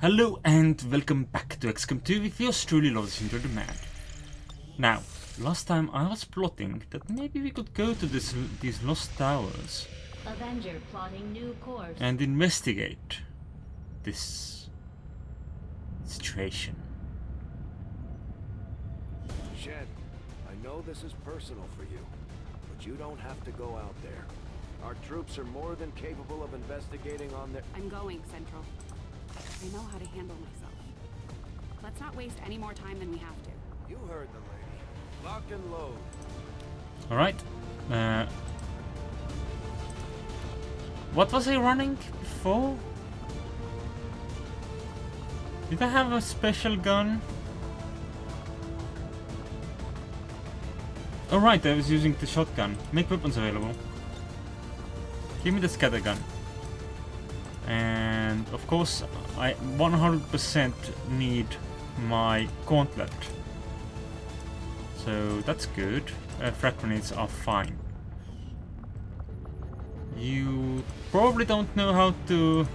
Hello and welcome back to XCOM 2 with yours truly Lotus Into the Mad. Now, last time I was plotting that maybe we could go to this, these lost towers Avenger plotting new course. and investigate this situation. Shen, I know this is personal for you, but you don't have to go out there. Our troops are more than capable of investigating on their... I'm going, Central. I know how to handle myself. Let's not waste any more time than we have to. You heard the lady. Lock and load. Alright. Uh, what was I running before? Did I have a special gun? Oh right, I was using the shotgun. Make weapons available. Give me the scatter gun. And of course, I 100% need my gauntlet. So that's good. Uh, frag grenades are fine. You probably don't know how to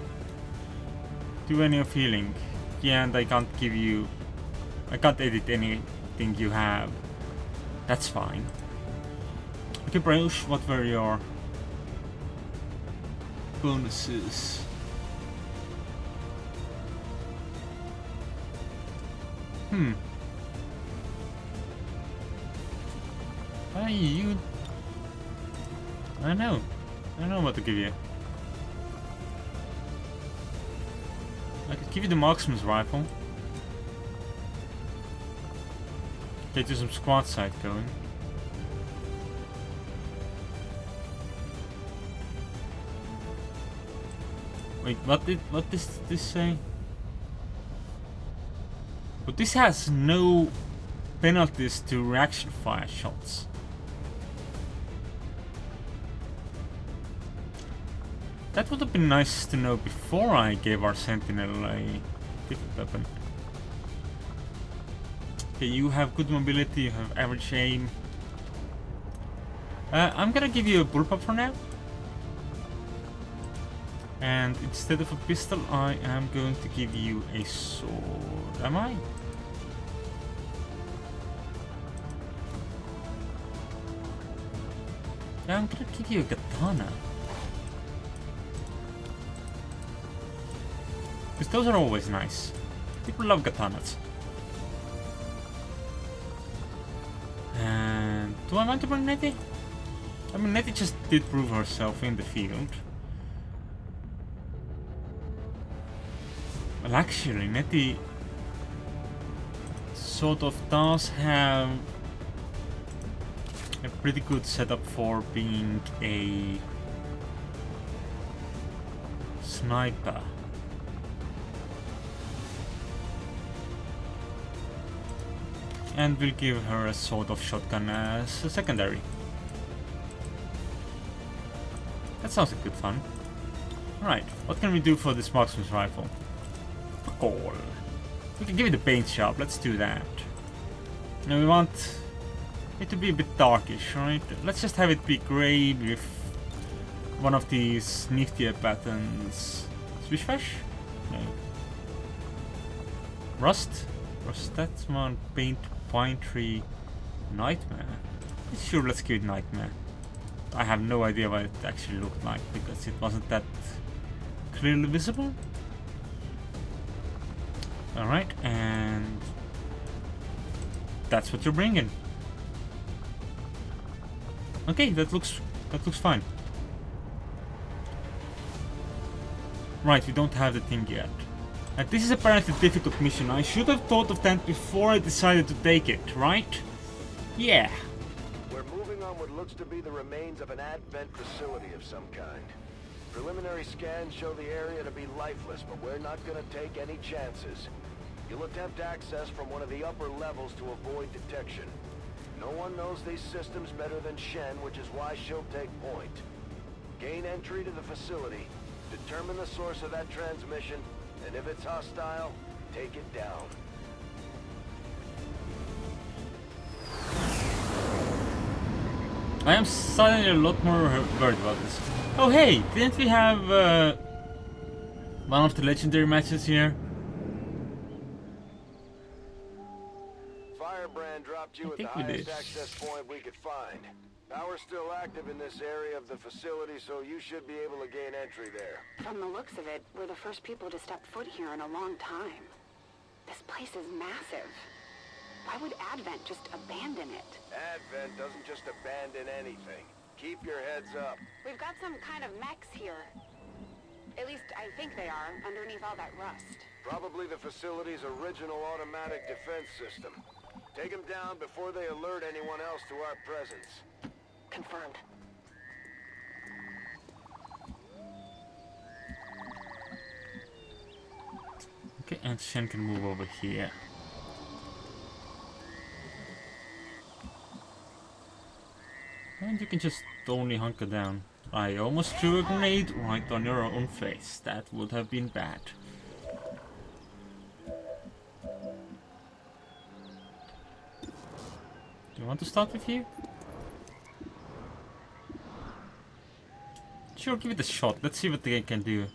do any of healing. Yeah, and I can't give you... I can't edit anything you have. That's fine. Okay, Brayush, what were your bonuses? Hmm. Why you... I know. I know what to give you. I could give you the marksman's rifle. Get you some squad sight going. Wait, what did what does this say? But this has no penalties to reaction fire shots. That would have been nice to know before I gave our sentinel a different weapon. Okay, you have good mobility, you have average aim. Uh, I'm gonna give you a bullpup for now. And instead of a pistol, I am going to give you a sword. Am I? Yeah, I'm gonna give you a katana. Because those are always nice. People love katanas. And do I want to bring Nettie? I mean, Nettie just did prove herself in the field. Well, actually, Nettie sort of does have pretty good setup for being a sniper. And we'll give her a sort of shotgun as a secondary. That sounds like good fun. Alright, what can we do for this marksman's rifle? Call. We can give it a paint job, let's do that. Now we want it to be a bit darkish, right? Let's just have it be grey with one of these niftier patterns. Swishfash? No. Rust? Rust, that's one paint pine tree nightmare. Sure, let's give it nightmare. I have no idea what it actually looked like because it wasn't that clearly visible. Alright, and that's what you're bringing. Okay, that looks that looks fine. Right, we don't have the thing yet. And this is apparently a difficult mission. I should have thought of that before I decided to take it, right? Yeah. We're moving on what looks to be the remains of an advent facility of some kind. Preliminary scans show the area to be lifeless, but we're not gonna take any chances. You'll attempt access from one of the upper levels to avoid detection. No one knows these systems better than Shen, which is why she'll take point. Gain entry to the facility, determine the source of that transmission, and if it's hostile, take it down. I am suddenly a lot more worried about this. Oh hey, didn't we have uh, one of the legendary matches here? Dropped you I at the think highest did. access point we could find. Power's still active in this area of the facility, so you should be able to gain entry there. From the looks of it, we're the first people to step foot here in a long time. This place is massive. Why would Advent just abandon it? Advent doesn't just abandon anything. Keep your heads up. We've got some kind of mechs here. At least I think they are, underneath all that rust. Probably the facility's original automatic defense system. Take them down before they alert anyone else to our presence. Confirmed. Okay, and Shen can move over here. And you can just only hunker down. I almost threw a grenade right on your own face. That would have been bad. You want to start with you? Sure, give it a shot. Let's see what they can do.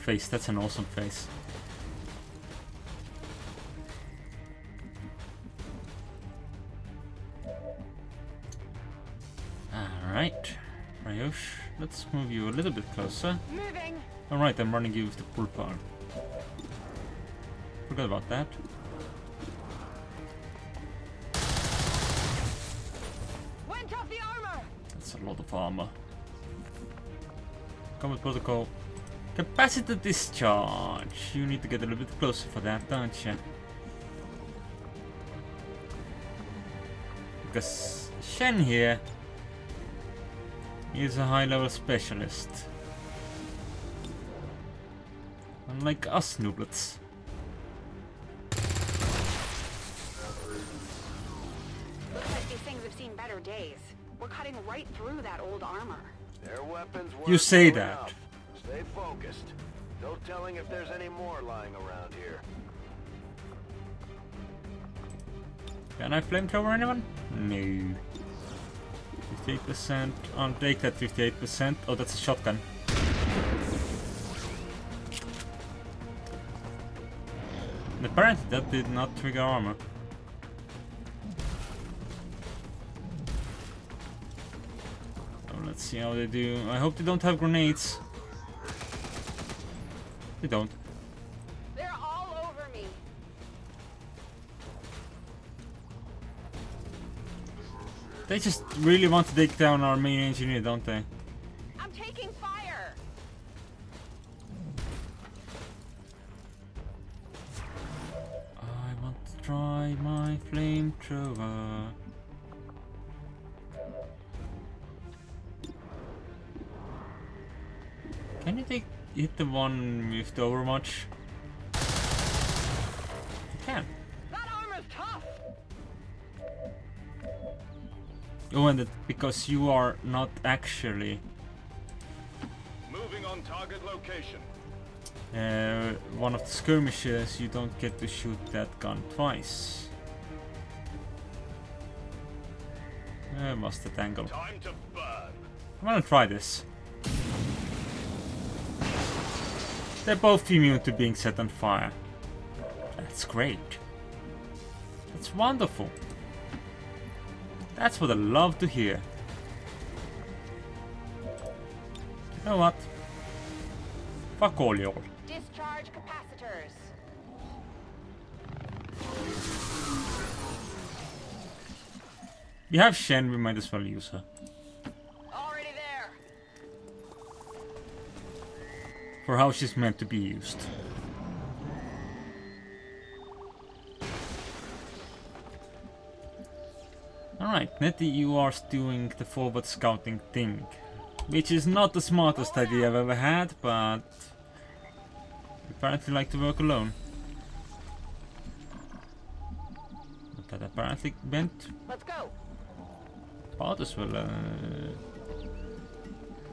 Face. That's an awesome face. Alright. Ryosh, let's move you a little bit closer. Moving! Alright, I'm running you with the pull power. Forgot about that. Went off the armor! That's a lot of armor. Combat protocol. Capacitor discharge. You need to get a little bit closer for that, don't you? Because Shen here is a high level specialist. Unlike us nooblets. You say these Can I flamethrower anyone? No. 58%. I'll take that 58%. Oh, that's a shotgun. And apparently that did not trigger armor. Oh, let's see how they do. I hope they don't have grenades. They don't. They just really want to take down our main engineer, don't they? I'm taking fire! I want to try my flamethrower. Can you take hit the one with the Overwatch? Oh, and it, because you are not actually Moving on target location. uh, one of the skirmishes, you don't get to shoot that gun twice. Uh, mustard angle. Time to burn. I'm gonna try this. They're both immune to being set on fire. That's great. That's wonderful. That's what I love to hear. You know what? Fuck all y'all. Discharge capacitors. We have Shen, we might as well use her. Already there! For how she's meant to be used. Alright, Nettie, you are doing the forward scouting thing. Which is not the smartest idea I've ever had, but... apparently like to work alone. But that apparently meant Let's go! about as well. Uh,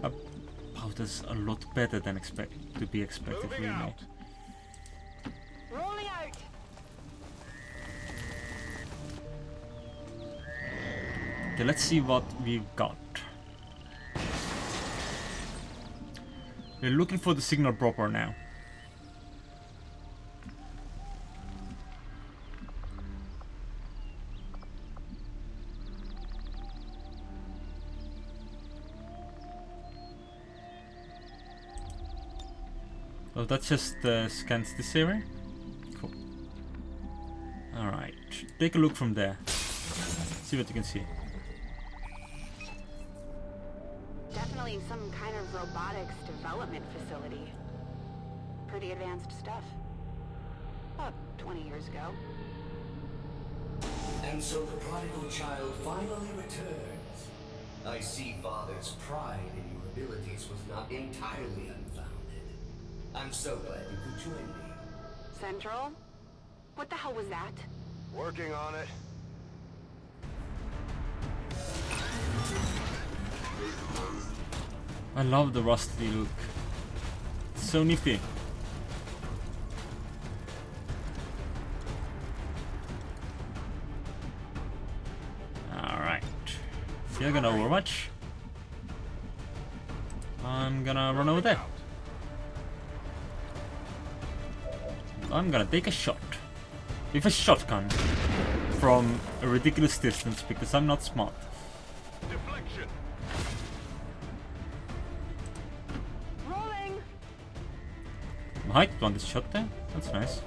Oh, that's a lot better than expect to be expected, Moving really. out. Okay, let's see what we've got. We're looking for the signal proper now. Oh, that just uh, scans this area? Cool. Alright, take a look from there. See what you can see. Definitely some kind of robotics development facility. Pretty advanced stuff. About 20 years ago. And so the prodigal child finally returns. I see Father's pride in your abilities was not entirely unfounded. I'm so glad you could join me. Central? What the hell was that? Working on it. I love the rusty look. It's so nifty. Alright. You're gonna Overwatch. I'm gonna run over there. I'm gonna take a shot. With a shotgun. From a ridiculous distance because I'm not smart. Height on this shot there. That's nice.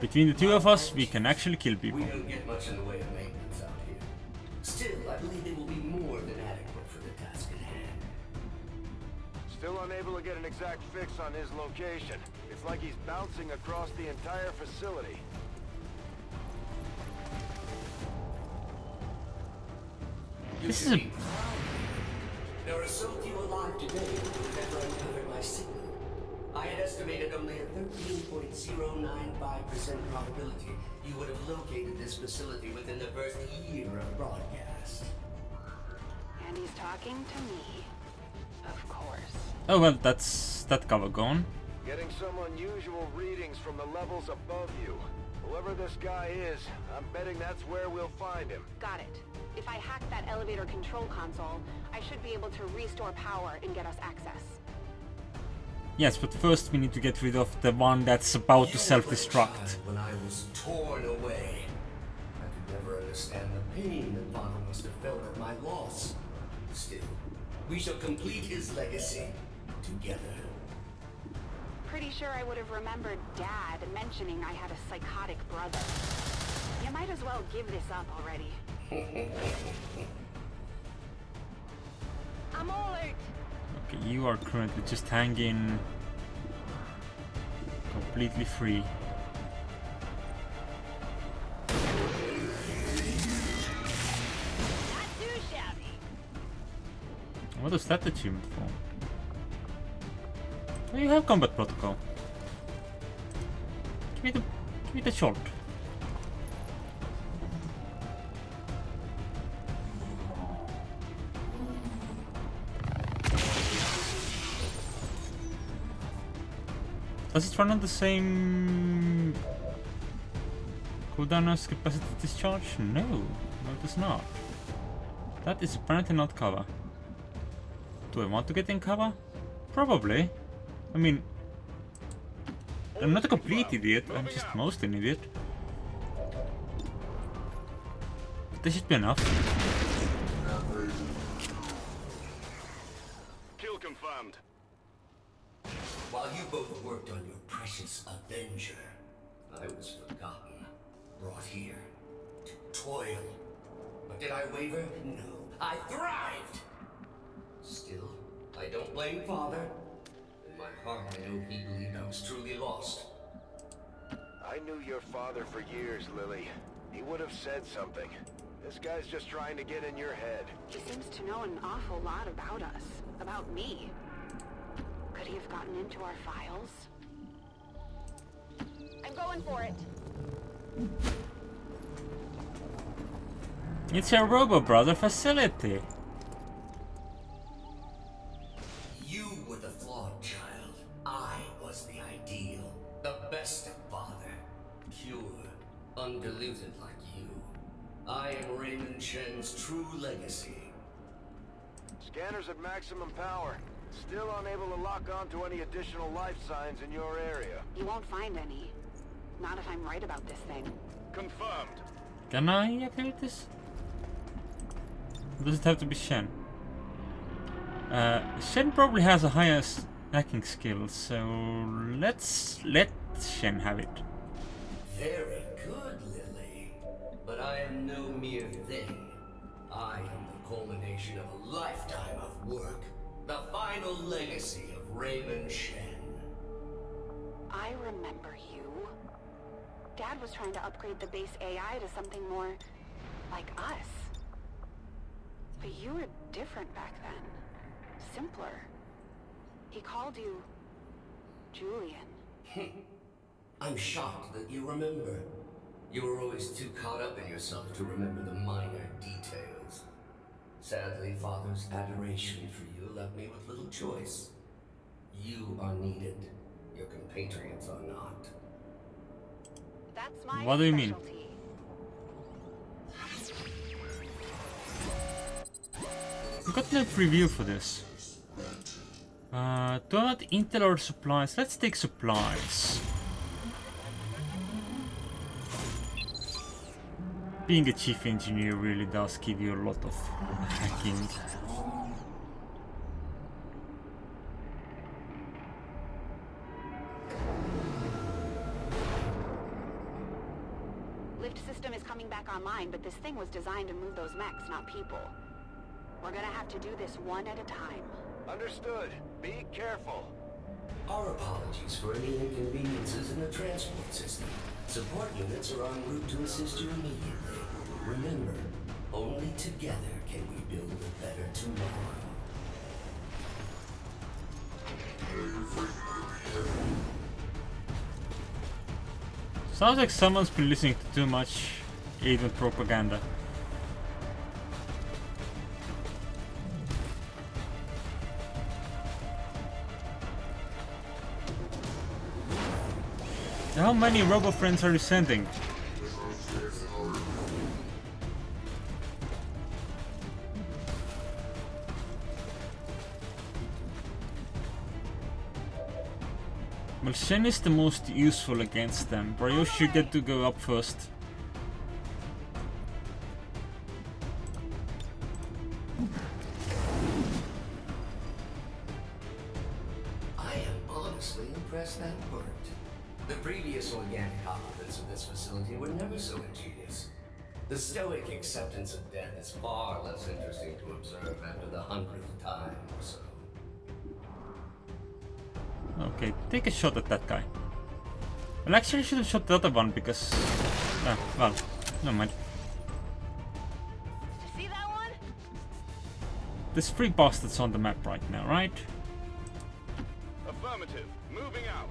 Between the two of us, we can actually kill people. We don't get much in the way of maintenance out here. Still, I believe they will be more than adequate for the task at hand. Still unable to get an exact fix on his location. It's like he's bouncing across the entire facility. This is a- be proud. There are so few alive today who could never uncover my signal. I had estimated only a 13.095% probability you would have located this facility within the first year of broadcast. And he's talking to me. Of course. Oh well, that's that cover gone. Getting some unusual readings from the levels above you. Whoever this guy is, I'm betting that's where we'll find him. Got it. If I hack that elevator control console, I should be able to restore power and get us access. Yes, but first we need to get rid of the one that's about to You were a self-destruct. When I was torn away, I could never understand the pain that Father must have felt at my loss. Still, we shall complete his legacy together. Pretty sure I would have remembered Dad mentioning I had a psychotic brother. You might as well give this up already. I'm all out. Okay, you are currently just hanging completely free. Not too shabby. What is that achievement for? Oh, you have combat protocol. Give me the give me the short. Does it run on the same cooldown as capacitor discharge? No, no it does not. That is apparently not cover. Do I want to get in cover? Probably. I mean, I'm not a complete idiot, I'm just mostly an idiot. But this should be enough. Kill confirmed. While you both worked on your precious Avenger, I was forgotten, brought here to toil. But did I waver? No, I thrived! Still, I don't blame Father. In my heart, I know he believed I was truly lost. I knew your father for years, Lily. He would have said something. This guy's just trying to get in your head. He seems to know an awful lot about us. About me. Could he have gotten into our files? I'm going for it. It's a Robo Brother facility. You were the flawed child. I was the ideal. The best of father. Pure, undiluted like you. I am Raymond Shen's true legacy. Scanners at maximum power. Still unable to lock on to any additional life signs in your area. You won't find any. Not if I'm right about this thing. Confirmed. Can I activate this? Does it have to be Shen? Uh, Shen probably has a higher hacking skill, so let's let Shen have it. Very good, Lily. But I am no mere thing. I am the culmination of a lifetime of work. The final legacy of Raymond Shen. I remember you. Dad was trying to upgrade the base AI to something more like us. But you were different back then. Simpler. He called you Julian. I'm shocked that you remember. You were always too caught up in yourself to remember the minor details. Sadly, Father's adoration for you left me with little choice. You are needed. Your compatriots are not. That's my What do you mean? specialty. We got no preview for this. Uh, donut intel or supplies? Let's take supplies. Being a chief engineer really does give you a lot of hacking. Lift system is coming back online, but this thing was designed to move those mechs, not people. We're gonna have to do this one at a time. Understood. Be careful. Our apologies for any inconveniences in the transport system. Support units are en route to assist you immediately. Remember, only together can we build a better tomorrow. Sounds like someone's been listening to too much Advent propaganda. How many robo friends are you sending? Well, Shen is the most useful against them. Brioche, you get to go up first. After the hundredth time so. Okay, take a shot at that guy. Well, actually, I should have shot the other one because. Ah, well, never mind. See that one? There's three bastards on the map right now, right? Affirmative. Moving out.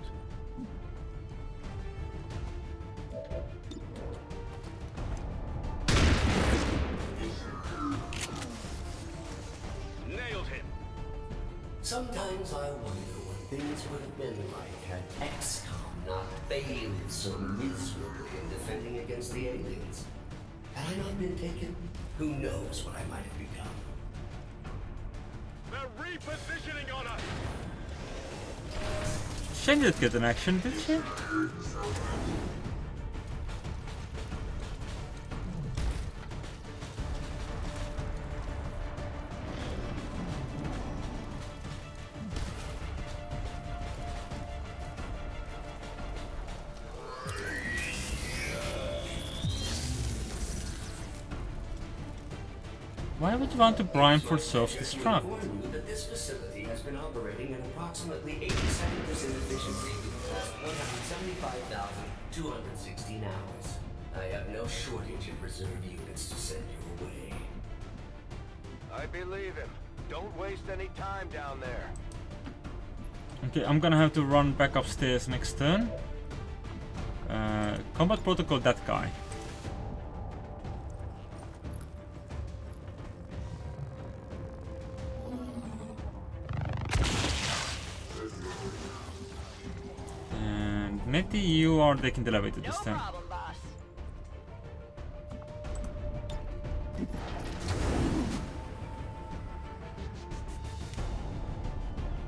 Sometimes I wonder what things would have been like had XCOM not failed so miserably in defending against the aliens. Had I not been taken, who knows what I might have become. They're repositioning on us. Shen did get an action, did she? For the past 175,216 hours. I have no shortage of reserve units to send. I believe him. Don't waste any time down there. Okay, I'm gonna have to run back upstairs next turn. Uh, combat protocol, that guy. You are taking the elevator this time.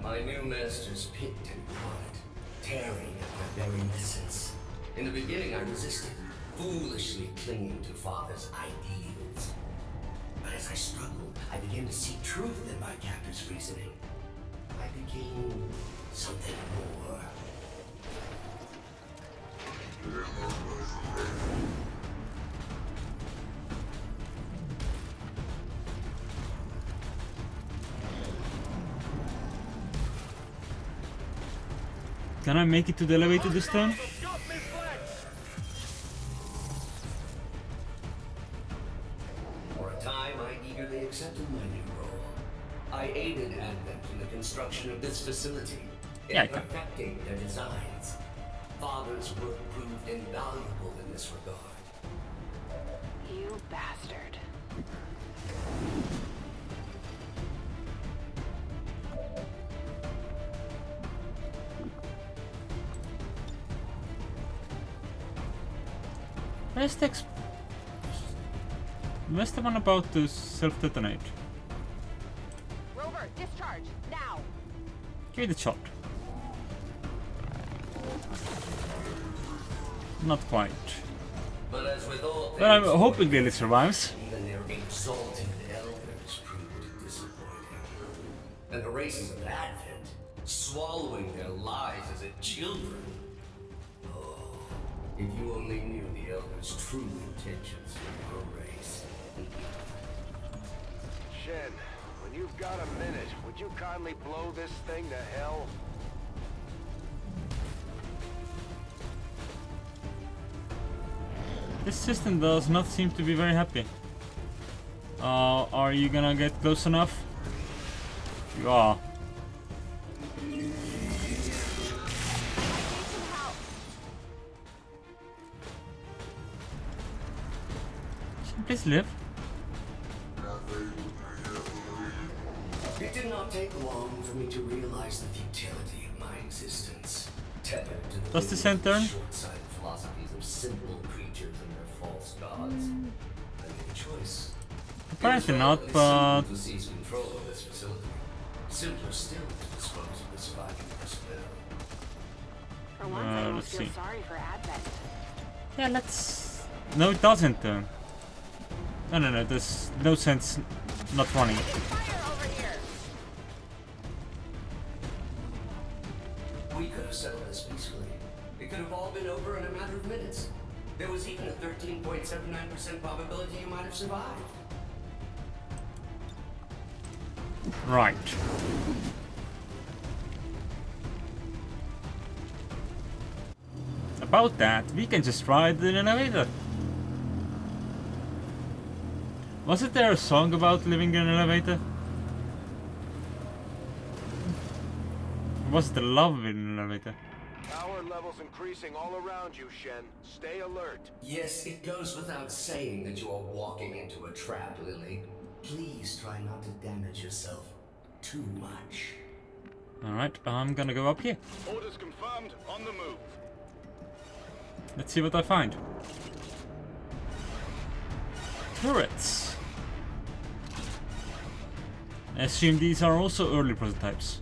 My new masters picked and prodded, tearing at my very essence. In the beginning, I resisted, foolishly clinging to father's ideals. But as I struggled, I began to see truth in my captor's reasoning. I became something more. Can I make it to the elevator this time? In this regard. You bastard. Where's the ex- Where's the one about to self-detonate? Rover, discharge, now. Give it a shot. Not quite. But as with all But I'm things, hoping Lily survives. even their exalted elders proved disappointing. And the races of Advent, swallowing their lives as a children. Oh, if you only knew the elders' true intentions for your race. Shen, when you've got a minute, would you kindly blow this thing to hell? This system does not seem to be very happy. Uh, are you gonna get close enough? You are. Please live. It did not take long for me to realize the futility of my existence. Tethered to the Does the whims center? And short-sighted philosophies of simple creatures and their false gods. I made a choice. Apparently It not, but to seize control of this facility. Simpler still to dispose of the surviving personnel. For once, Uh, I don't let's feel see. sorry for Advent. yeah, let's. No, it doesn't. Uh... No, no, no. There's no sense not running. There was even a 13.79% probability you might have survived. Right. About that, we can just ride the elevator. Wasn't there a song about living in an elevator? Or Was it love in an elevator? Power levels increasing all around you, Shen. Stay alert. Yes, it goes without saying that you are walking into a trap, Lily. Please try not to damage yourself too much. Alright, I'm gonna go up here. Orders confirmed. On the move. Let's see what I find. Turrets. I assume these are also early prototypes.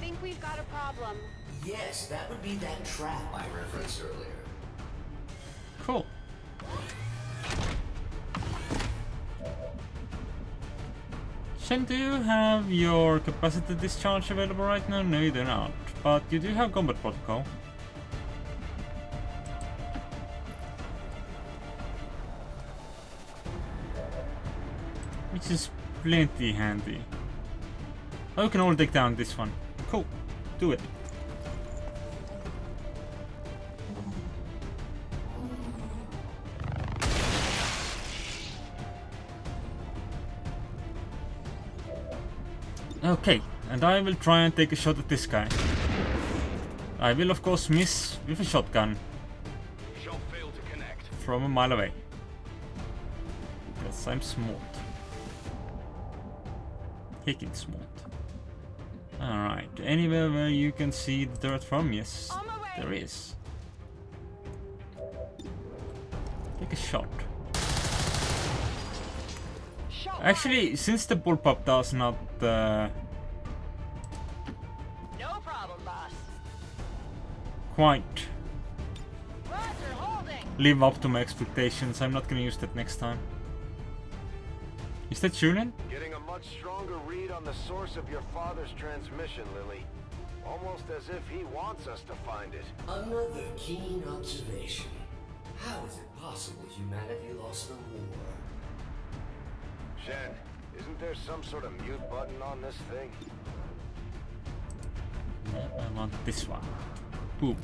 Think we've got a problem. Yes, that would be that trap I referenced earlier. Cool. Shen, do you have your capacitor discharge available right now? No, you do not. But you do have combat protocol. Which is plenty handy. Oh, you can all take down this one. Cool. Do it. Okay, and I will try and take a shot at this guy. I will of course miss with a shotgun Shall fail to connect. from a mile away. Because I'm smart. Hicking smart. Alright, anywhere where you can see the dirt from, yes. On my way. There is. Take a shot. Actually, since the bullpup does not uh, quite live up to my expectations, I'm not gonna use that next time. Is that Julian? Getting a much stronger read on the source of your father's transmission, Lily. Almost as if he wants us to find it. Another keen observation. How is it possible humanity lost the war? Shen, isn't there some sort of mute button on this thing? I want this one. Boom.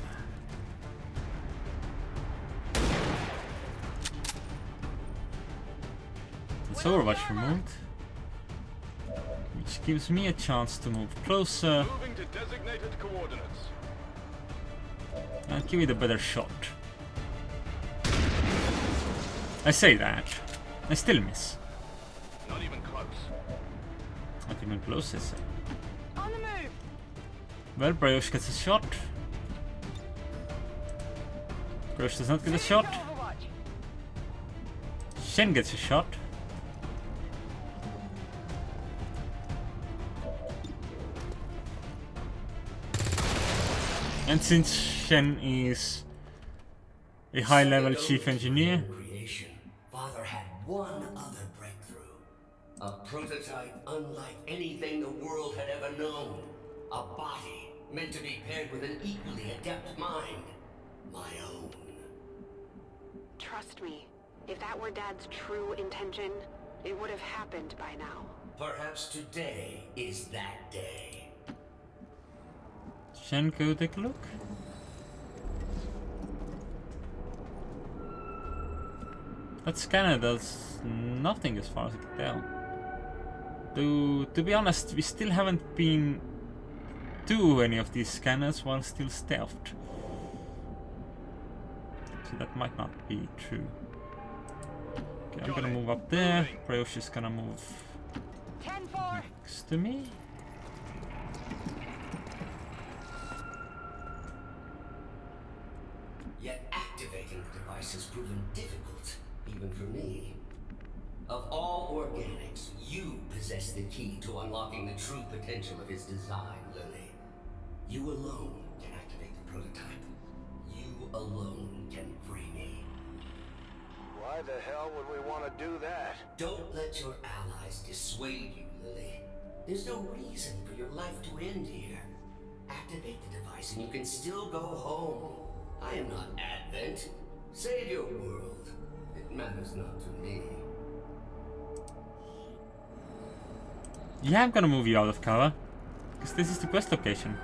It's Overwatch removed. Which gives me a chance to move closer Moving to designated coordinates. and give it a better shot. I say that. I still miss. Not even close. Not even close, I say. On the move. Well, Brioche gets a shot. Brioche does not get a shot. Shen gets a shot. And since Shen is a high level chief engineer, Creation. Father had one other breakthrough. A prototype unlike anything the world had ever known. A body meant to be paired with an equally adept mind. My own. Trust me, if that were Dad's true intention, it would have happened by now. Perhaps today is that day. Shen, go take a look. That scanner does nothing as far as I can tell. To, to be honest, we still haven't been to any of these scanners while still stealthed. So that might not be true. Okay, I'm gonna move up there. Brioche is gonna move 10-4. next to me. Yet activating the device has proven difficult, even for me. Of all organics, you possess the key to unlocking the true potential of his design, Lily. You alone can activate the prototype. You alone can free me. Why the hell would we want to do that? Don't let your allies dissuade you, Lily. There's no reason for your life to end here. Activate the device and you can still go home. I am not Advent. Save your world. It matters not to me. Yeah, I'm gonna move you out of cover. Because this is the quest location.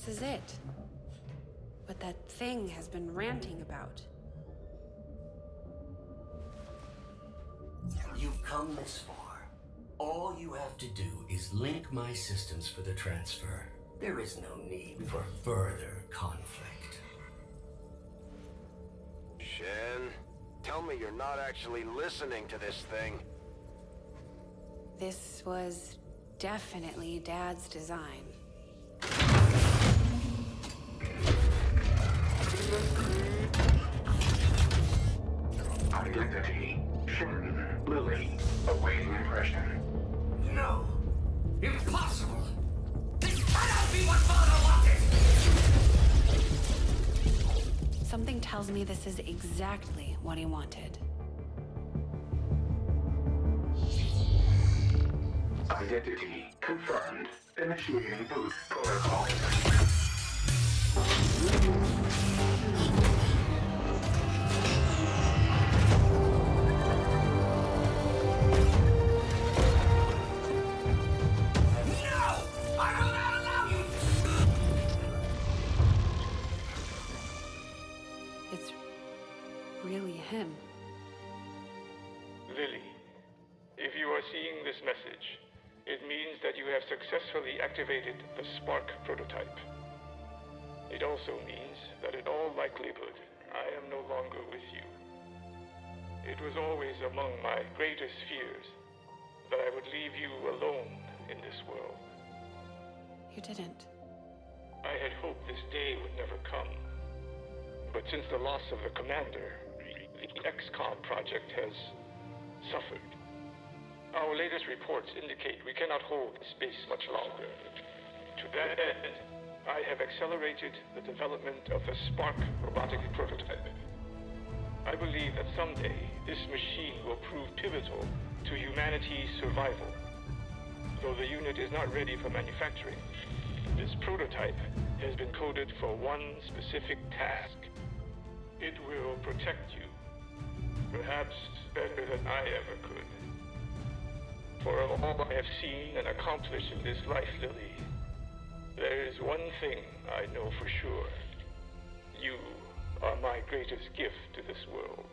This is it. What that thing has been ranting about. You've come this far. All you have to do is link my systems for the transfer. There is no need for further conflict. Shen, tell me you're not actually listening to this thing. This was definitely Dad's design. Identity. Shen. Lily. Awaiting impression. No! Impossible! This cannot be what Father wanted! Something tells me this is exactly what he wanted. Identity confirmed. Initiating boot protocol. Activated the Spark prototype. It also means that in all likelihood, I am no longer with you. It was always among my greatest fears that I would leave you alone in this world. You didn't. I had hoped this day would never come. But since the loss of the commander, the XCOM project has suffered. Our latest reports indicate we cannot hold space much longer. To that end, I have accelerated the development of the Spark robotic prototype. I believe that someday this machine will prove pivotal to humanity's survival. Though the unit is not ready for manufacturing, this prototype has been coded for one specific task. It will protect you, perhaps better than I ever could. For of all I have seen and accomplished in this life, Lily, there is one thing I know for sure. You are my greatest gift to this world.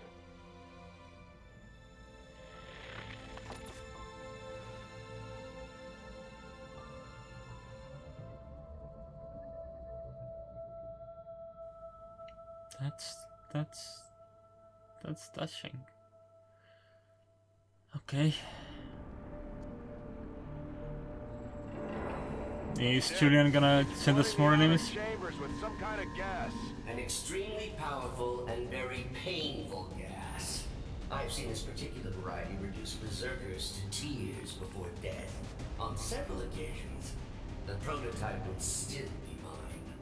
That's that's that's touching. Okay. Is Julian gonna send us more enemies? Chambers with some kind of gas. An extremely powerful and very painful gas. I've seen this particular variety reduce berserkers to tears before death. On several occasions, the prototype would still be mine.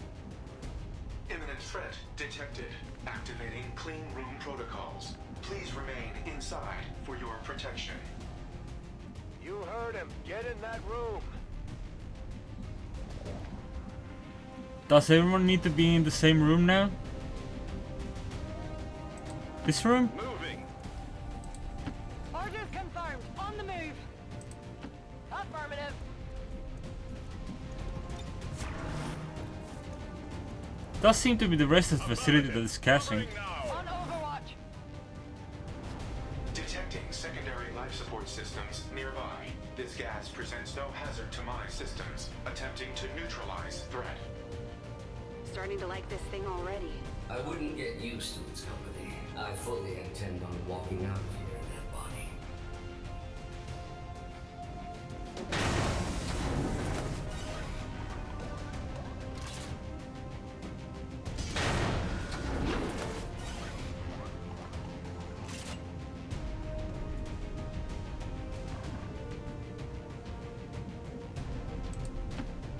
Imminent threat detected. Activating clean room protocols. Please remain inside for your protection. You heard him. Get in that room. Does everyone need to be in the same room now? This room? Moving. Orders confirmed. On the move. Affirmative. Does seem to be the rest of the facility that is caching. Used to its company. I fully intend on walking out of here in that body.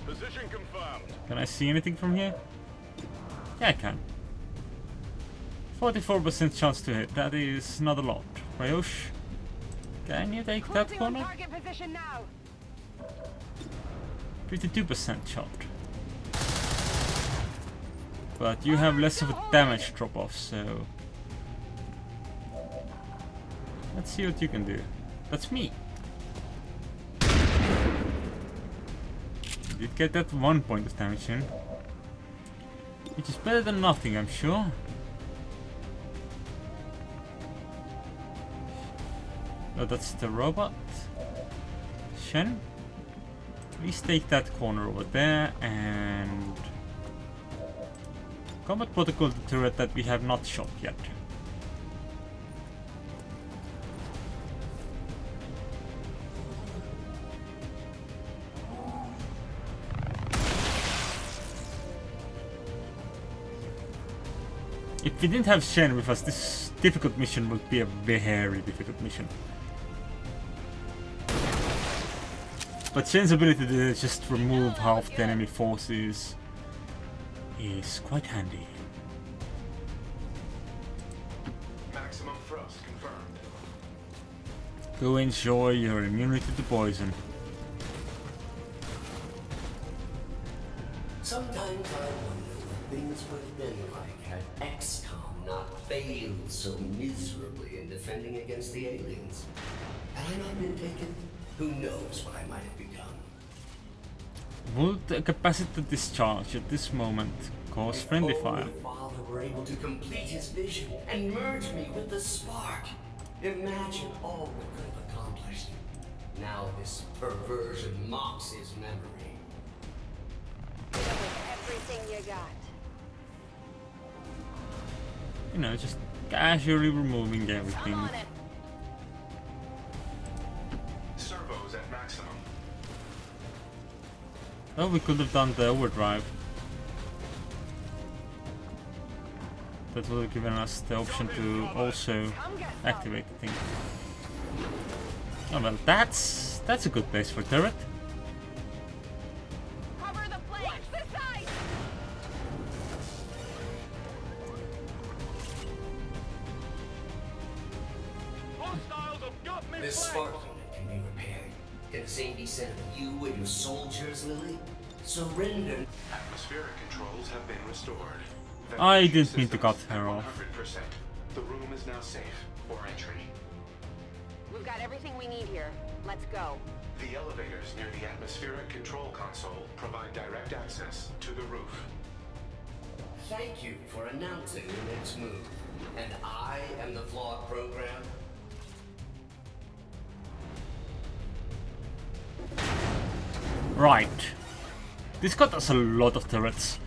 Position confirmed. Can I see anything from here? Yeah, I can. 44% chance to hit. That is not a lot. Ryosh, can you take that corner? position now. 52% shot. But you have less of a damage drop off, so. Let's see what you can do. That's me. You did get that one point of damage in. Which is better than nothing, I'm sure. Oh, that's the robot. Shen? Please take that corner over there and... Combat protocol the turret that we have not shot yet. If we didn't have Shen with us, this difficult mission would be a very difficult mission. But Shen's ability to just remove half the enemy forces is quite handy. Maximum thrust confirmed. Go enjoy your immunity to poison. Sometimes I wonder what things would have been like had XCOM not failed so miserably in defending against the aliens. Had I not been taken, who knows what I might have become. Would a capacitor discharge at this moment cause friendly fire? only Father were able to complete his vision and merge me with the spark. Imagine all we could have accomplished. Now this perversion mocks his memory. Everything you got. You know, just casually removing everything. Oh, we could have done the overdrive. That would have given us the option to also activate the thing. Oh well, that's that's a good place for turret. I didn't mean to cut systems her off. The room is now safe for entry. We've got everything we need here. Let's go. The elevators near the atmospheric control console provide direct access to the roof. Thank you for announcing the next move. And I am the flawed program. Right. This got us a lot of turrets.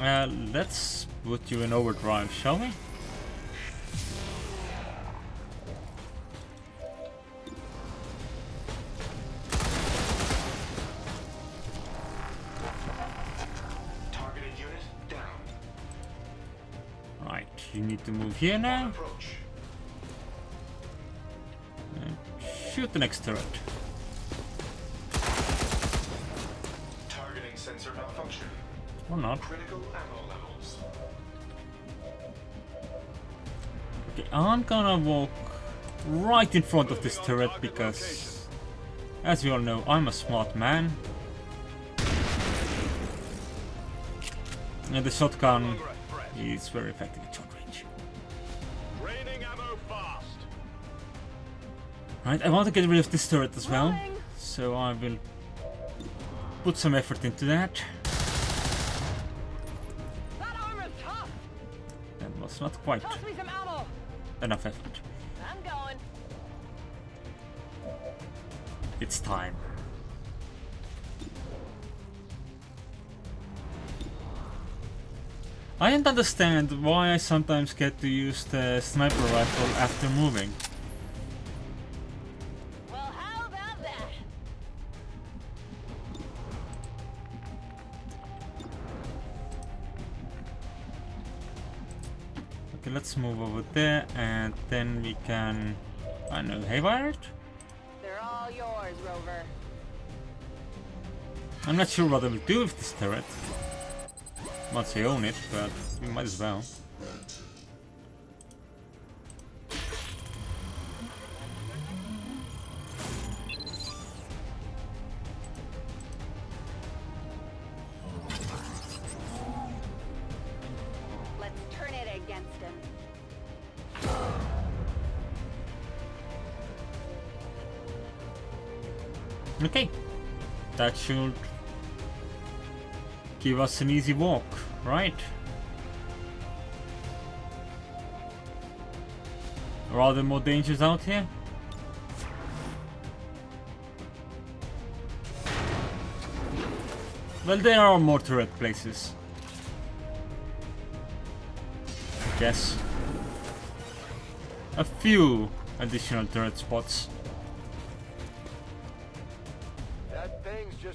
Uh, let's put you in overdrive, shall we? You need to move here now. And shoot the next turret. Targeting sensor malfunction. Or not. Critical ammo levels. Okay, I'm gonna walk right in front of this turret because, as you all know, I'm a smart man. And the shotgun is very effective Right, I want to get rid of this turret as well, so I will put some effort into that. That armor's tough. That was not quite Toss me some ammo. enough effort. I'm going. It's time. I don't understand why I sometimes get to use the sniper rifle after moving. There and then we can... I don't know, haywire it? They're all yours, Rover. I'm not sure what I will do with this turret. Once I own it, but we might as well. That should give us an easy walk, right? Are there more dangers out here? Well, there are more turret places. I guess. A few additional turret spots.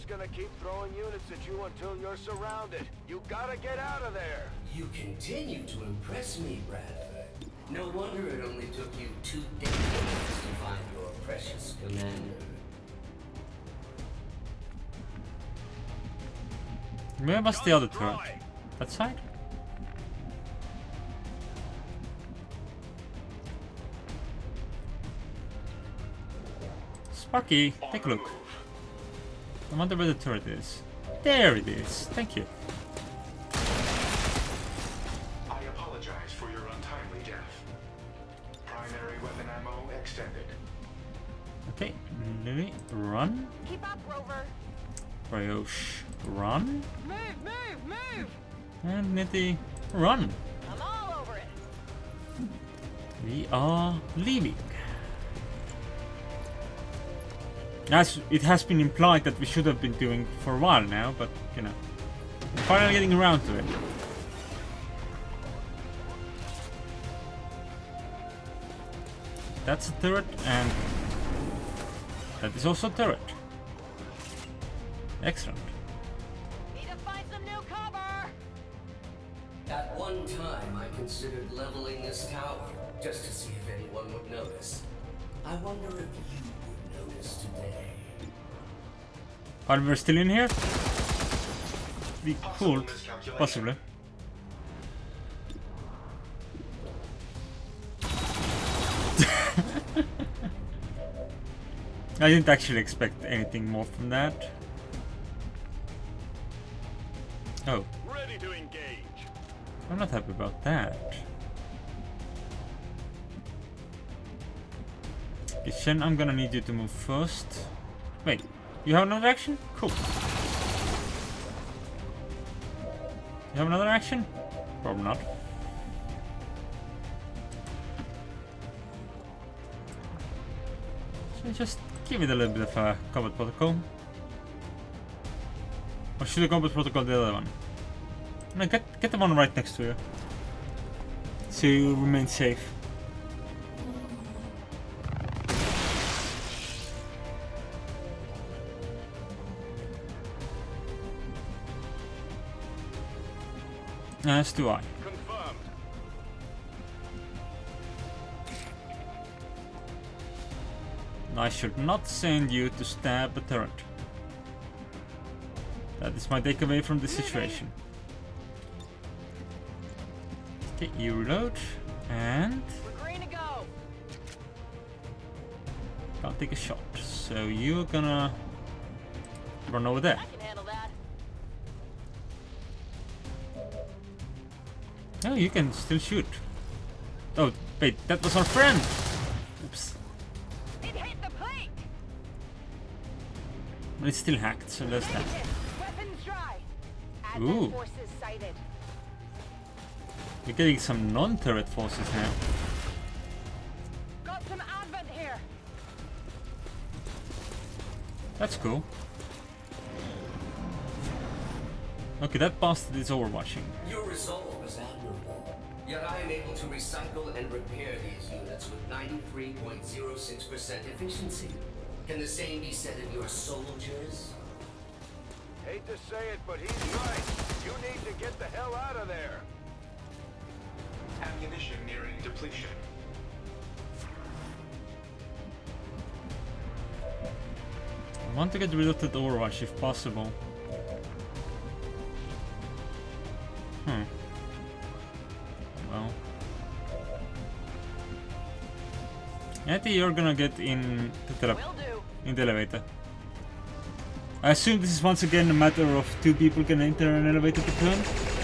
Just gonna keep throwing units at you until you're surrounded. You gotta get out of there. You continue to impress me, Bradford. No wonder it only took you two decades to find your precious commander. Where was the other turret? That side? Sparky, take a look. I wonder where the turret is. There it is. Thank you. I apologize for your untimely death. Primary weapon ammo extended. Okay, Lily, run. Keep up, Rover. Brioche, run. Move, move, move. And Nitty, run. I'm all over it. We are leaving. As it has been implied that we should have been doing for a while now, but, you know, finally getting around to it. That's a turret, and that is also a turret. Excellent. At one time, I considered leveling this tower, just to see if anyone would notice. I wonder if you are we still in here? Be cool, possibly. I didn't actually expect anything more from that. Oh. Ready to engage. I'm not happy about that. Okay, I'm gonna need you to move first. Wait, you have another action? Cool. You have another action? Probably not. So just give it a little bit of a combat protocol. Oh, or should I combat protocol the other one? No, get, get the one right next to you. So you remain safe. As do I. Confirmed. I should not send you to stab a turret. That is my takeaway from this situation. Okay, you reload, and We're green to go. I'll take a shot. So you're gonna run over there. You can still shoot. Oh, wait, that was our friend! Oops. It hit the plate. But it's still hacked, so that's that. Negative. Weapons dry. Advent Ooh. We're getting some non-turret forces now. Got some advent here. That's cool. Okay, that bastard is overwatching. Your resolve is admirable. Yet I am able to recycle and repair these units with 93.06% efficiency. Can the same be said of your soldiers? Hate to say it, but he's right. You need to get the hell out of there. Ammunition nearing depletion. I want to get rid of that overwatch if possible. I think you're gonna get in the tele in the elevator. I assume this is once again a matter of two people can enter an elevator per turn.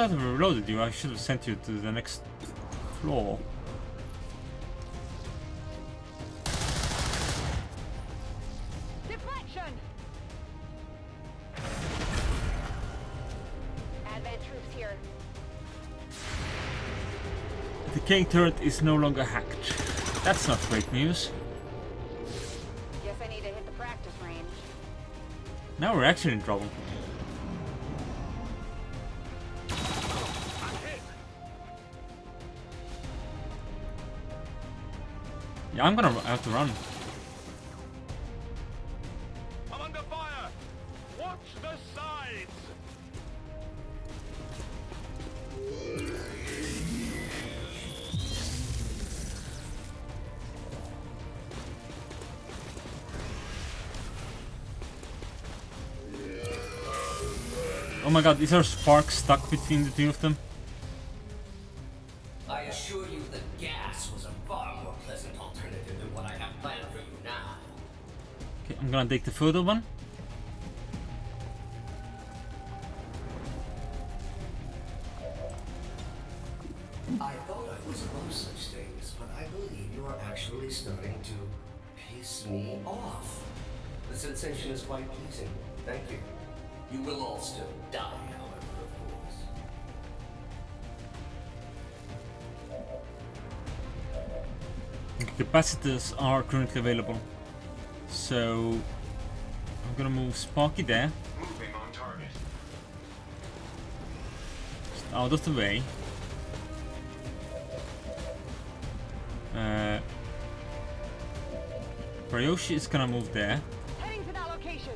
I should not have reloaded you, I should have sent you to the next floor. Deflection. Advent troops here. The king turret is no longer hacked. That's not great news. Guess I need to hit the practice range. Now we're actually in trouble. Yeah, I'm gonna have to run. I'm under fire. Watch the sides. Oh my god, is there a spark stuck between the two of them? I'm gonna take the further one. I thought I was above such things, but I believe you are actually starting to piss me off. The sensation is quite pleasing. Thank you. You will all still die, however, of course. Capacitors are currently available. So I'm gonna move Sparky there, Moving on target. just out of the way. Uh, Ryoshi is gonna move there. Heading to that location.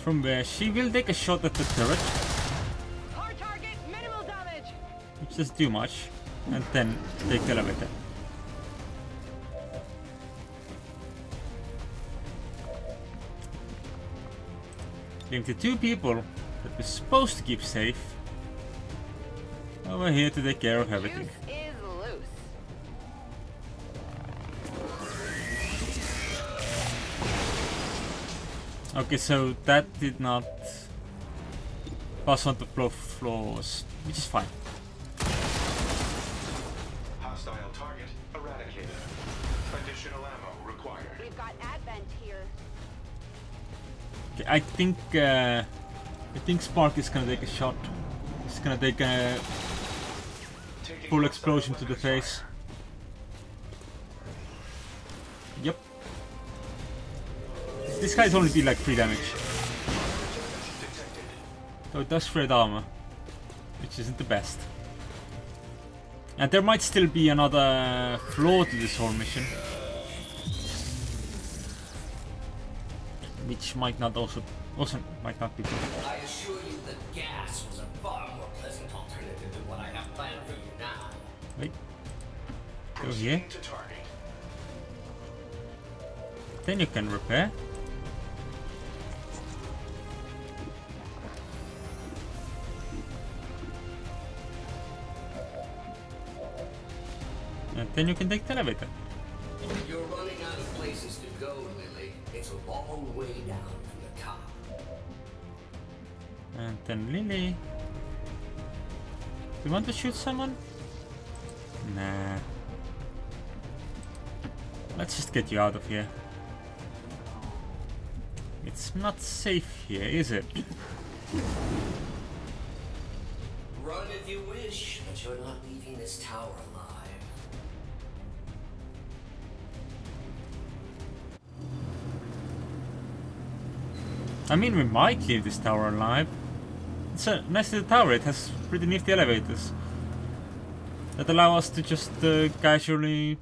From where she will take a shot at the turret, Hard target, minimal damage. which doesn't do much, and then take the elevator. The two people that we're supposed to keep safe over here to take care of everything. Juice is loose. Okay, so that did not pass on the floor floors, which is fine. I think uh, I think Spark is gonna take a shot. He's gonna take a full explosion to the face. Yep. This guy's only did like 3 damage. Though it does shred armor. Which isn't the best. And there might still be another flaw to this whole mission. Which might not also also might not be good. I assure you that gas was a far more pleasant alternative than what I have planned for you now. Wait. Go here. Proceeding to target. Then you can repair. And then you can take the elevator. You're running out of places to go, Lily. It's a long way down from the top. And then Lily. Do you want to shoot someone? Nah. Let's just get you out of here. It's not safe here, is it? Run if you wish, but you're not leaving this tower alive. I mean, we might leave this tower alive. It's a nice little tower, it has pretty nifty elevators. That allow us to just uh, casually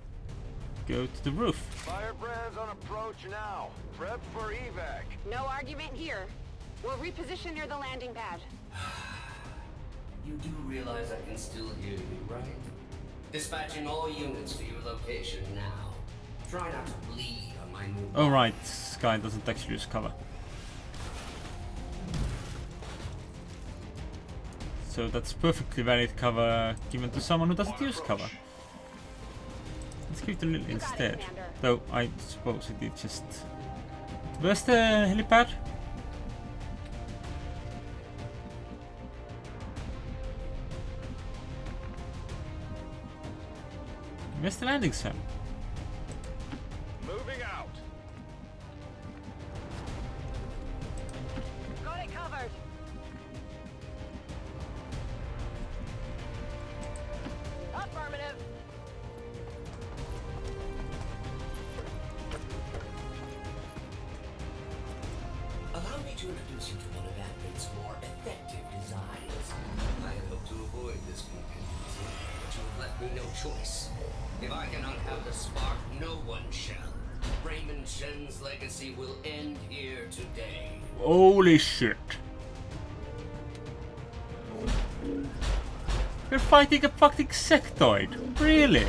go to the roof. Firebrands on approach now. Prep for evac. No argument here. We'll reposition near the landing pad. You do realize I can still hear you, right? Dispatching all units to your location now. Try not to bleed on my new. Oh right, Sky doesn't actually use cover. So that's perfectly valid cover given to someone who doesn't use cover. Let's give it to Lily instead. Though I suppose it did just... Where's the helipad? Where's the landing zone? Fighting a fucking sectoid. Really?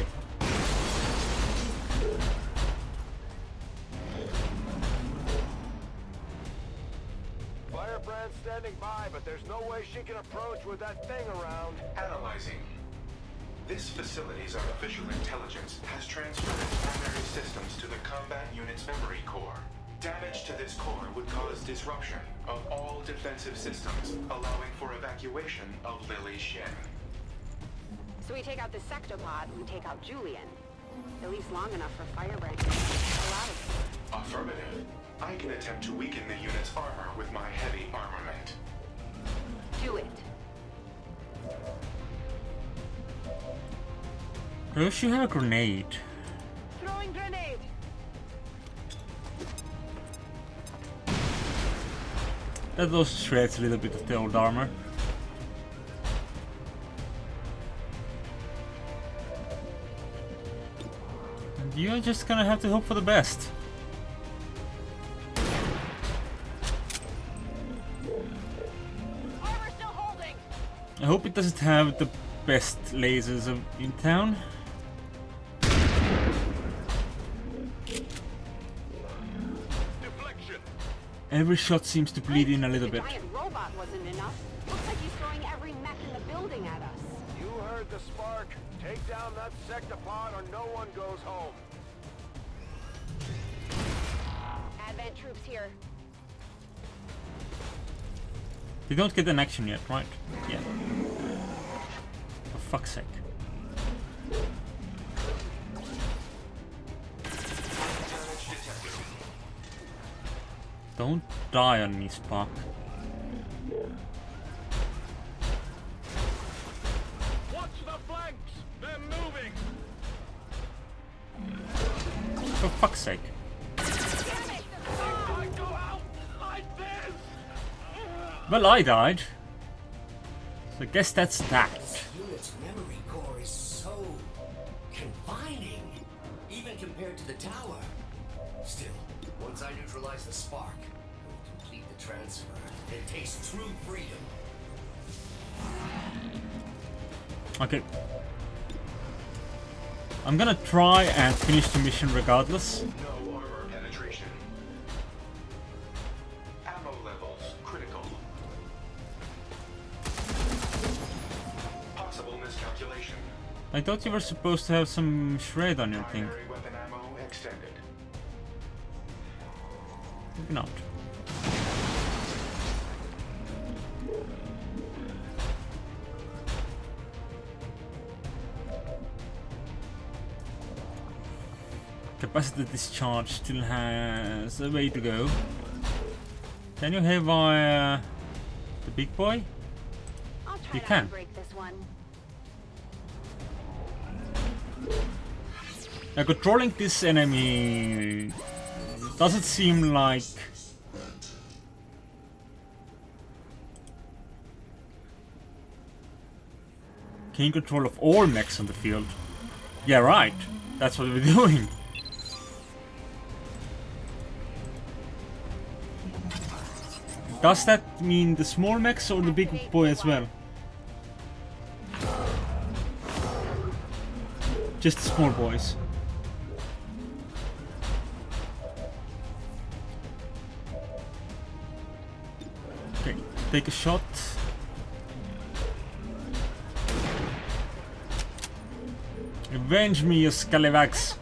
Does she had a grenade? Throwing grenade. That also shreds a little bit of the old armor. And you're just gonna have to hope for the best. Armor still holding. I hope it doesn't have the best lasers in town. Every shot seems to bleed in a little bit. giant robot wasn't enough. Looks like he's throwing every mech in the building at us. You heard the spark. Take down that sectopod or no one goes home. Advent troops here. They don't get an action yet, right? Yeah. For fuck's sake. Don't die on me, Spock. Watch the flanks. They're moving. For fuck's sake. I like. Well, I died. So I guess that's that. And true freedom. Okay. I'm gonna try and finish the mission regardless. No armor penetration. Ammo levels critical. Possible miscalculation. I thought you were supposed to have some shred on your thing. Weapon ammo extended. Maybe not. Capacitor discharge still has a way to go. Can you have uh, the big boy? I'll try You to can. break this one. Now controlling this enemy doesn't seem like gain control of all mechs on the field. Yeah, right. That's what we're doing. Does that mean the small mechs or the big boy as well? Just the small boys. Okay, take a shot. Avenge me, you scallywags.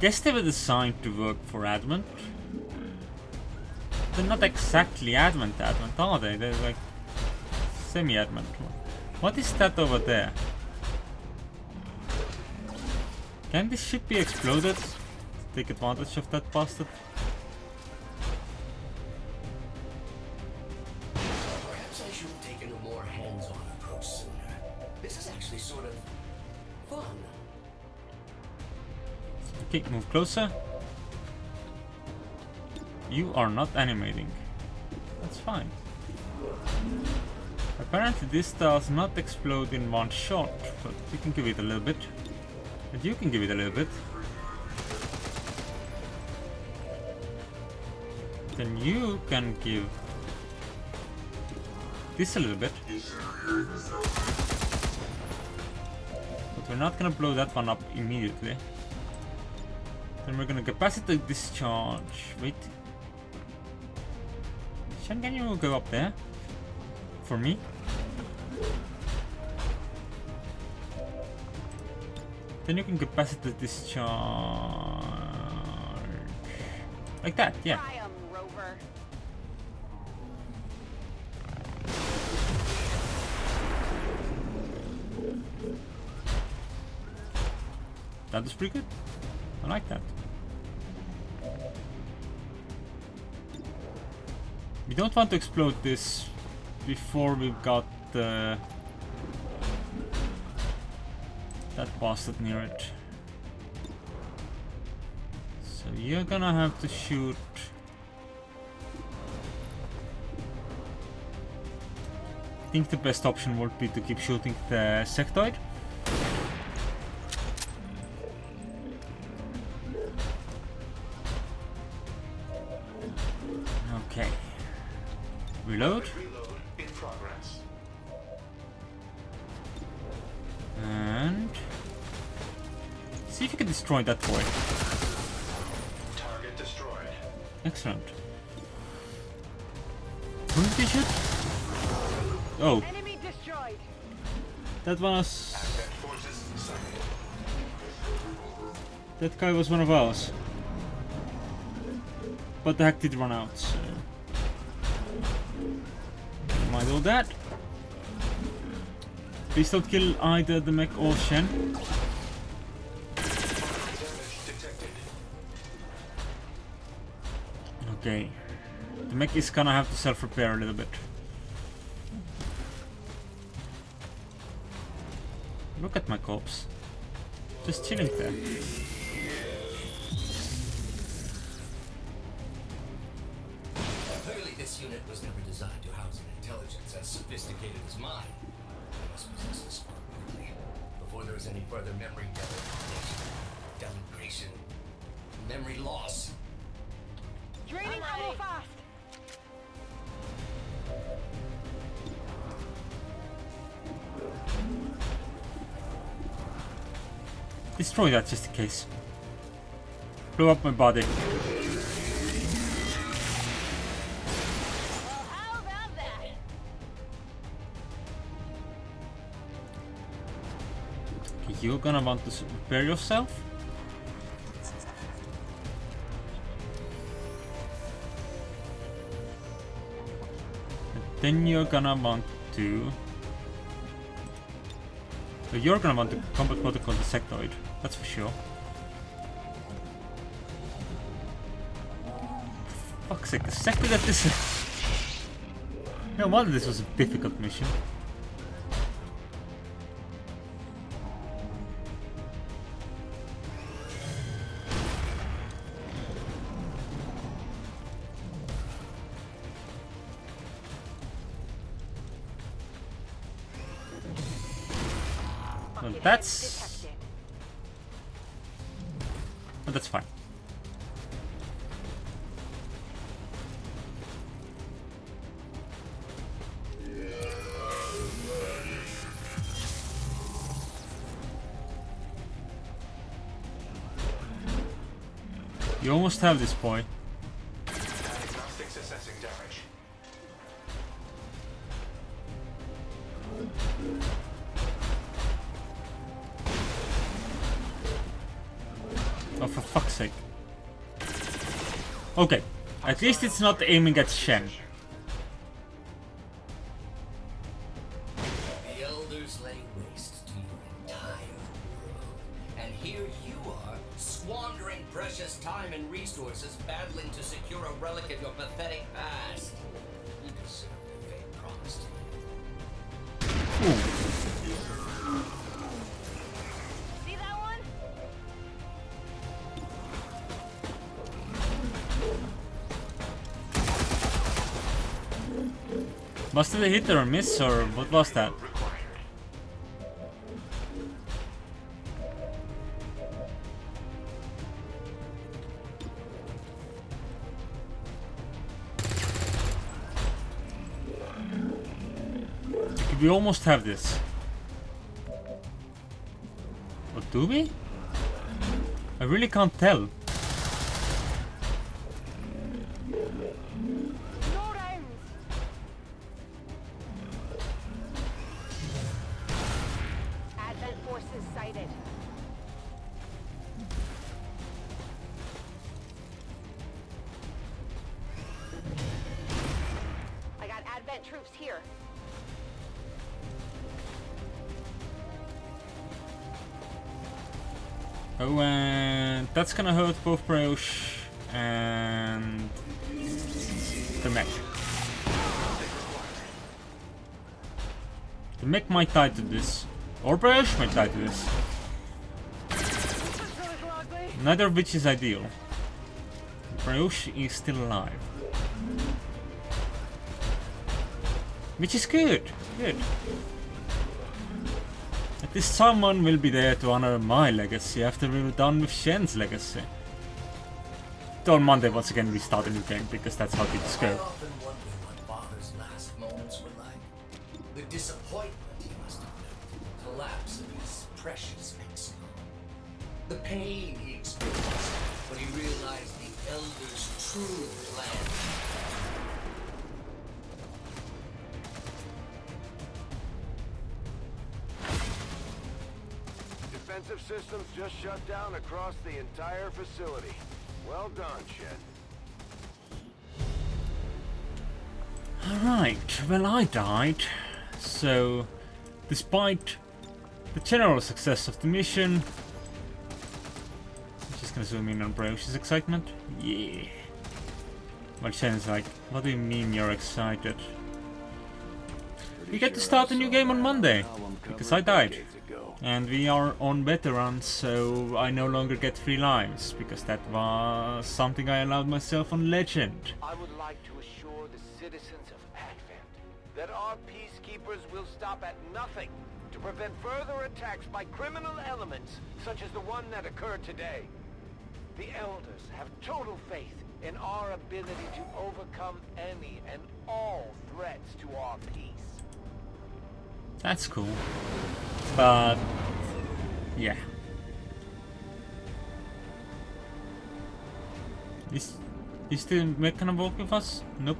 Guess they were designed to work for Advent. They're not exactly Advent Advent, are they? They're like semi-Advent. What is that over there? Can this ship be exploded? Take advantage of that bastard? Perhaps I should have taken a more hands-on approach sooner. This is actually sort of fun. Okay, move closer. You are not animating. That's fine. Apparently this does not explode in one shot, but you can give it a little bit. And you can give it a little bit. Then you can give this a little bit. But we're not gonna blow that one up immediately. Then we're gonna capacitor discharge. Wait. Can you go up there? For me? Then you can capacitor discharge. Like that, yeah. Try 'em, Rover. That is pretty good. I like that. We don't want to explode this before we've got uh, that bastard near it. So you're gonna have to shoot. I think the best option would be to keep shooting the sectoid. That was that guy was one of ours. But the hack did run out, so mind all that. Please don't kill either the mech or Shen. Okay. The mech is gonna have to self-repair a little bit. Look at my corpse. Just chilling there. Destroy that just in case. Blow up my body. You're gonna want to repair yourself. And then you're gonna want to. So you're gonna want to combat protocol the sectoid, that's for sure. Fuck's sake, the sector that this. No wonder this was a difficult mission. Oh, that's fine. You almost have this boy. At least it's not aiming at Shen. Hit or miss, or what was that? We almost have this. But do we? I really can't tell. That's gonna hurt both Brioche and the mech. The mech might die to this, or Brioche might die to this. Neither of which is ideal. Brioche is still alive. Which is good, good. Least someone will be there to honor my legacy after we're done with Shen's legacy. Though on Monday once again we start a new game because that's how things go. The disappointment he must have felt. Collapse of his precious XCOM. The pain he experienced when he realized the Elder's true systems just shut down across the entire facility. Well done, Shen. Alright, well I died. So, despite the general success of the mission... I'm Just gonna zoom in on Brioche's excitement. Yeah. While Shen's like, what do you mean you're excited? We get to start a new game on Monday, because I died. And we are on veterans, so I no longer get free lives, because that was something I allowed myself on Legend. I would like to assure the citizens of Advent that our peacekeepers will stop at nothing to prevent further attacks by criminal elements such as the one that occurred today. The Elders have total faith in our ability to overcome any and all threats to our peace. That's cool. But yeah. Is is the mech gonna walk with us? Nope.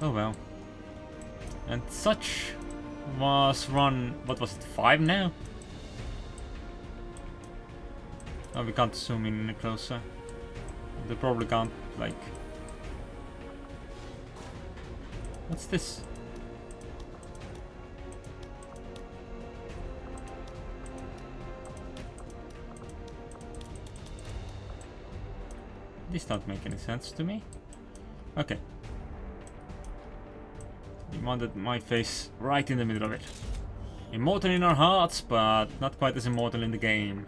Oh well. And such was run what was it, five now? Oh we can't zoom in any closer. They probably can't like What's this? This don't make any sense to me. Okay. Wanted my face right in the middle of it. Immortal in our hearts, but not quite as immortal in the game.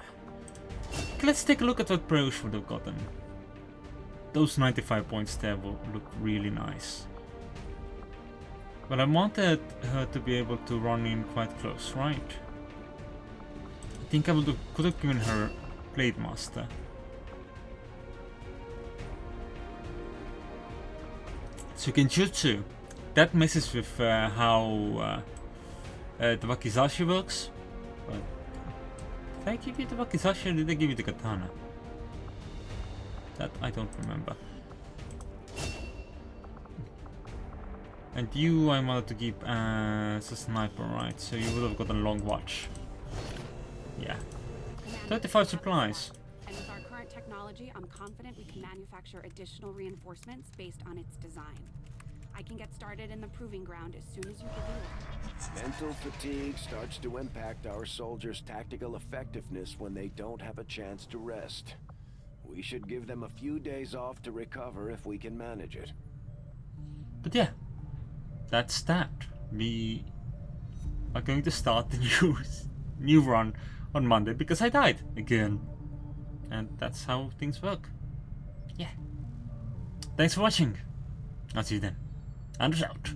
Let's take a look at what Brioche would have gotten. Those 95 points there will look really nice. But I wanted her to be able to run in quite close, right? I think I would have, could have given her Blade Master. Sukenjutsu. That messes with uh, how uh, uh, the Wakizashi works. But did I give you the Wakizashi or did I give you the Katana? That I don't remember. And you I wanted to keep as a sniper, right? So you would have got a long watch. Yeah. 35 supplies. Technology, I'm confident we can manufacture additional reinforcements based on its design. I can get started in the proving ground as soon as you give me order. Mental fatigue starts to impact our soldiers' tactical effectiveness when they don't have a chance to rest. We should give them a few days off to recover if we can manage it. But yeah, that's that. we are going to start the new new run on Monday because I died again. And that's how things work. Yeah. Thanks for watching. I'll see you then. Andres out.